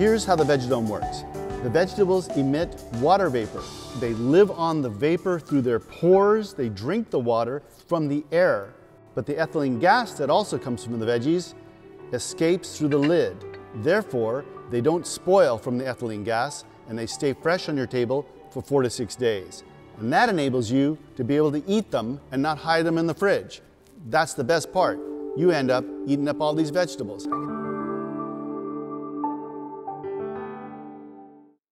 Here's how the VeggiDome works. The vegetables emit water vapor. They live on the vapor through their pores. They drink the water from the air. But the ethylene gas that also comes from the veggies escapes through the lid. Therefore, they don't spoil from the ethylene gas and they stay fresh on your table for four to six days. And that enables you to be able to eat them and not hide them in the fridge. That's the best part. You end up eating up all these vegetables.